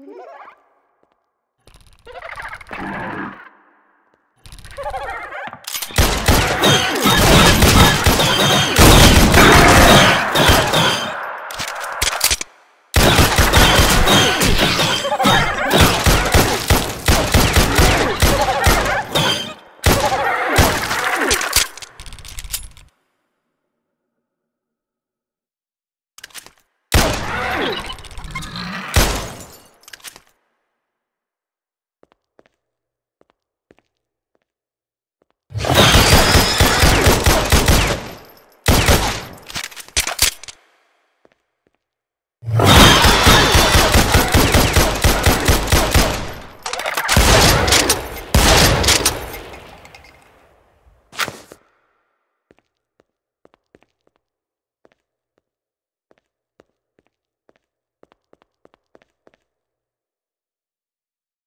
Ha